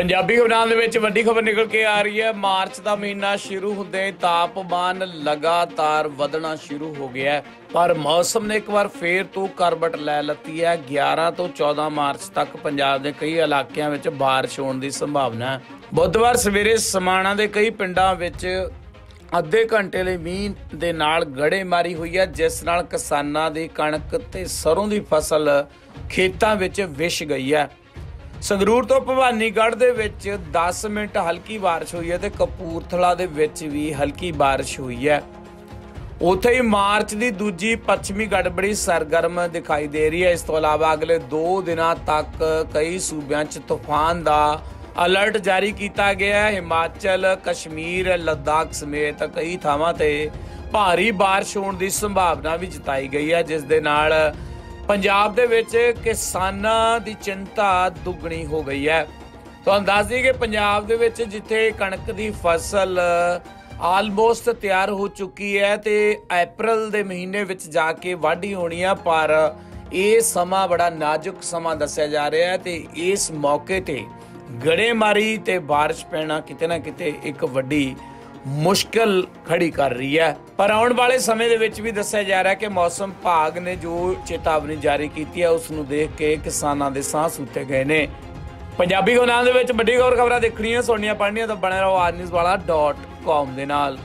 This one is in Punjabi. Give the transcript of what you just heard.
ਪੰਜਾਬੀ ਖਬਰਾਂ ਦੇ ਵਿੱਚ ਵੱਡੀ ਖਬਰ ਨਿਕਲ ਕੇ ਆ ਰਹੀ ਹੈ। ਮਾਰਚ ਦਾ ਮਹੀਨਾ ਸ਼ੁਰੂ ਹੁੰਦੇ ਤਾਪਮਾਨ ਲਗਾਤਾਰ ਵਧਣਾ ਸ਼ੁਰੂ ਹੋ ਗਿਆ ਹੈ। ਪਰ ਮੌਸਮ ਨੇ ਇੱਕ ਵਾਰ ਫੇਰ ਤੋਂ ਕਰਵਟ ਲੈ ਲੱਤੀ ਹੈ। 11 ਤੋਂ 14 ਮਾਰਚ ਤੱਕ ਪੰਜਾਬ ਦੇ ਕਈ ਇਲਾਕਿਆਂ ਵਿੱਚ ਬਾਰਿਸ਼ ਹੋਣ ਦੀ ਸੰਭਾਵਨਾ ਹੈ। ਬੁੱਧਵਾਰ ਸਵੇਰੇ ਸਮਾਣਾ ਦੇ ਕਈ ਪਿੰਡਾਂ ਵਿੱਚ ਅੱਧੇ ਘੰਟੇ ਲਈ ਮੀਂਹ ਦੇ ਨਾਲ ਗੜੇਮਾਰੀ ਹੋਈ ਹੈ। ਜਿਸ ਨਾਲ ਕਿਸਾਨਾਂ ਦੀ ਕਣਕ ਤੇ ਸਰੋਂ ਦੀ ਫਸਲ ਖੇਤਾਂ ਵਿੱਚ ਵਿਛ ਗਈ ਹੈ। ਸੰਗਰੂਰ ਤੋਂ ਭਵਾਨੀਗੜ੍ਹ ਦੇ ਵਿੱਚ 10 ਮਿੰਟ ਹਲਕੀ ਬਾਰਿਸ਼ ਹੋਈ ਹੈ ਤੇ ਕਪੂਰਥਲਾ ਦੇ ਵਿੱਚ ਵੀ ਹਲਕੀ ਬਾਰਿਸ਼ ਹੋਈ ਹੈ। ਉੱਥੇ ਹੀ ਮਾਰਚ ਦੀ ਦੂਜੀ ਪੱਛਮੀ ਗੜਬੜੀ ਸਰਗਰਮ ਦਿਖਾਈ ਦੇ ਰਹੀ ਹੈ। ਇਸ ਤੋਂ ਇਲਾਵਾ ਅਗਲੇ 2 ਦਿਨਾਂ ਤੱਕ ਕਈ ਸੂਬਿਆਂ 'ਚ ਤੂਫਾਨ ਦਾ ਅਲਰਟ ਜਾਰੀ ਕੀਤਾ ਗਿਆ ਹੈ। ਹਿਮਾਚਲ, ਕਸ਼ਮੀਰ, ਲੱਦਾਖ ਸਮੇਤ ਕਈ ਥਾਵਾਂ ਤੇ ਭਾਰੀ ਬਾਰਿਸ਼ ਹੋਣ ਦੀ ਸੰਭਾਵਨਾ ਵੀ ਜਤਾਈ ਗਈ ਹੈ, ਜਿਸ ਦੇ ਨਾਲ ਪੰਜਾਬ ਦੇ ਵਿੱਚ ਕਿਸਾਨਾਂ ਦੀ ਚਿੰਤਾ ਦੁੱਗਣੀ ਹੋ ਗਈ ਹੈ ਤੁਹਾਨੂੰ ਦੱਸ ਦਈਏ ਕਿ ਪੰਜਾਬ ਦੇ ਵਿੱਚ ਜਿੱਥੇ ਕਣਕ ਦੀ ਫਸਲ ਆਲਮੋਸਟ ਤਿਆਰ ਹੋ ਚੁੱਕੀ ਹੈ ਤੇ ਅਪ੍ਰੈਲ ਦੇ ਮਹੀਨੇ ਵਿੱਚ ਜਾ ਕੇ ਵਾਢੀ ਹੋਣੀ ਆ ਪਰ ਇਹ ਸਮਾਂ ਬੜਾ ਨਾਜ਼ੁਕ ਸਮਾਂ ਦੱਸਿਆ ਜਾ ਰਿਹਾ ਹੈ ਤੇ ਇਸ ਮੌਕੇ ਤੇ ਗੜੇਮਾਰੀ ਤੇ بارش ਪੈਣਾ ਕਿਤੇ ਨਾ ਕਿਤੇ ਇੱਕ ਵੱਡੀ ਮੁਸ਼ਕਲ ਖੜੀ ਕਰ ਰਹੀ ਹੈ। ਪਰ ਆਉਣ ਵਾਲੇ ਸਮੇਂ ਦੇ ਵਿੱਚ ਵੀ ਦੱਸਿਆ ਜਾ ਰਿਹਾ ਹੈ ਕਿ ਮੌਸਮ ਭਾਗ ਨੇ ਜੋ ਚੇਤਾਵਨੀ ਜਾਰੀ ਕੀਤੀ ਹੈ, ਉਸ ਨੂੰ ਦੇਖ ਕੇ ਕਿਸਾਨਾਂ ਦੇ ਸਾਹ ਸੁੱਤੇ ਗਏ ਨੇ। ਪੰਜਾਬੀ ਖਬਰਾਂ ਦੇ ਵਿੱਚ ਵੱਡੀ ਖਬਰ ਖਬਰਾਂ ਦੇਖਣੀਆਂ, ਸੋਨੀਆਂ ਪੜ੍ਹਨੀਆਂ ਤਾਂ ਬਣਿਆ ਰਹੋ ਆਰਨਿਊਜ਼ ਦੇ ਨਾਲ।